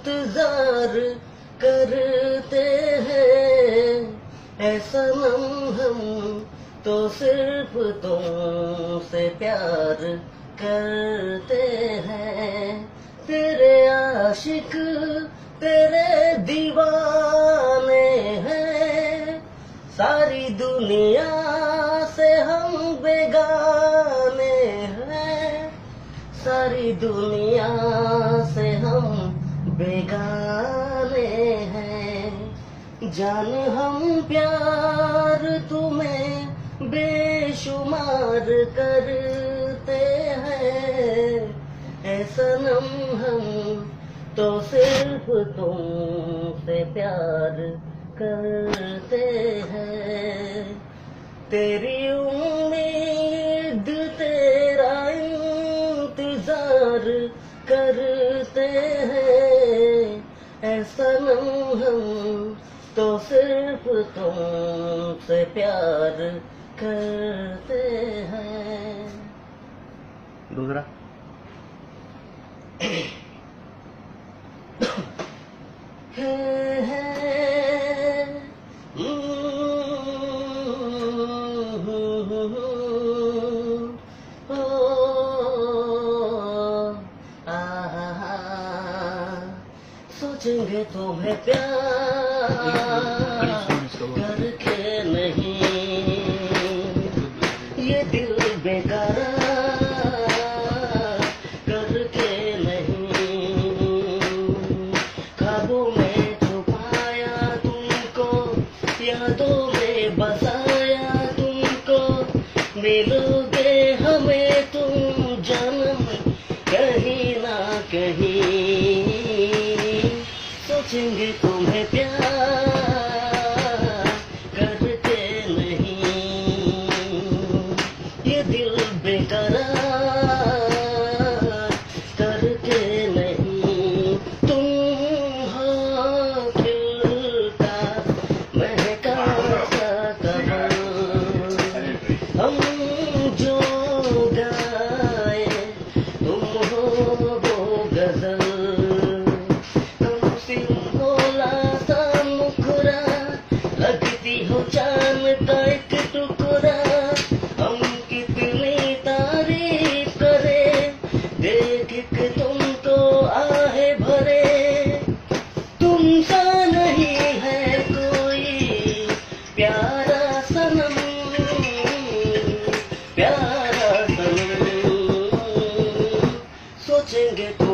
इंतज़ार करते हैं। ऐसा हम तो सिर्फ़ तुमसे प्यार करते हैं। तेरे आशिक, तेरे दीवाने हैं। सारी दुनिया सारी दुनिया से हम बेगाने हैं। जान हम प्यार तुम्हें बेशुमार करते हैं। ऐसा नम हम तो सिर्फ़ तुमसे प्यार करते हैं। तेरी उम्मीद करते हैं। ऐसा हम तो सिर्फ़ तुमसे प्यार करते हैं। दूसरा। है है। सोचेंगे तुम्हें प्यार। करके नहीं। ये दिल बेकरार। करके नहीं। खाबों में छुपाया तुमको यादों में बसाया तुमको। मिलोगे हमें तुम जन्म कहीं ना कहीं। सोचेंगे तुम्हें प्यार करके नहीं। ये दिल बेकरार करके नहीं। तुम हो खिलता महका सा कमल हम जो गाए, तुम हो हो चाँद का एक टुकड़ा। हम कितनी तारीफ़ करें, देख के तुम तो आहे भरे। तुम सा नहीं है कोई प्यारा सनम प्यारा सनम। सोचेंगे तुम